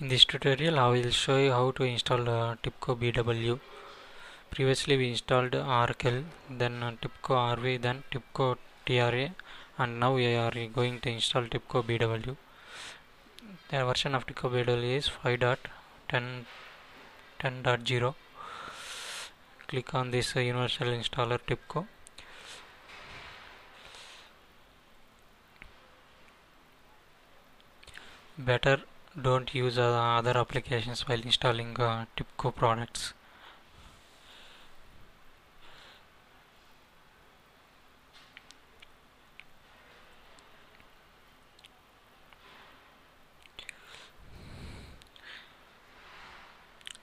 In this tutorial I will show you how to install uh, TIBCO BW. Previously we installed Oracle, then uh, TIBCO RV, then TIBCO TRA and now we are going to install TIBCO BW. The version of TIBCO BW is 5.10.10.0. Click on this uh, universal installer TIBCO. Better don't use uh, other applications while installing uh, TIBCO products.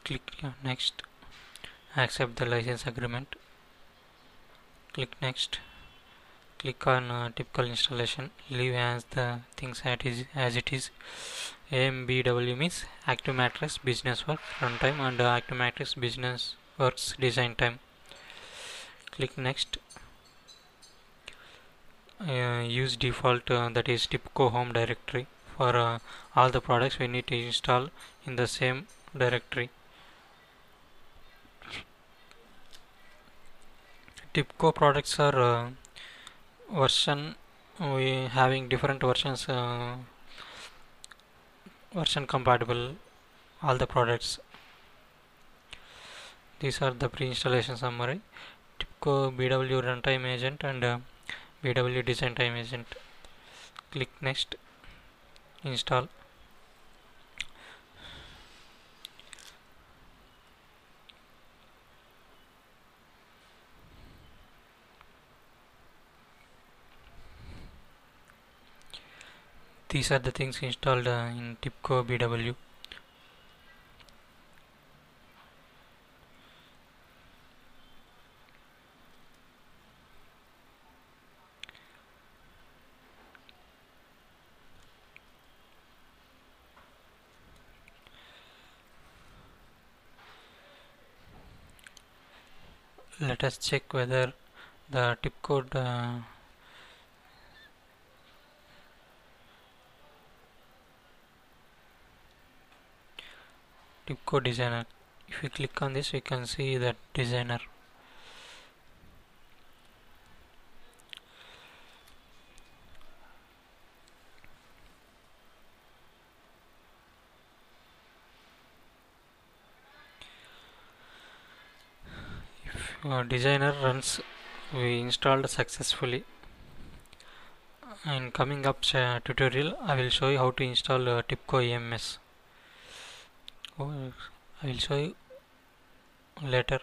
Click next, accept the license agreement. Click next. Click on uh, typical installation. Leave as the things as it is. As it is. AMBW means Active Matrix Business Work Runtime and uh, Active Matrix Business Works Design Time. Click next. Uh, use default uh, that is TIBCO home directory for uh, all the products we need to install in the same directory. TIBCO products are uh, version we having different versions uh, version compatible all the products. These are the pre-installation summary. TIBCO BW runtime agent and uh, BW design time agent. Click next. Install these are the things installed uh, in TIBCO BW let us check whether the tip code uh, TIBCO designer. If you click on this we can see that designer. If uh, designer runs we installed successfully. In coming up uh, tutorial I will show you how to install uh, TIBCO EMS oh, I will show you later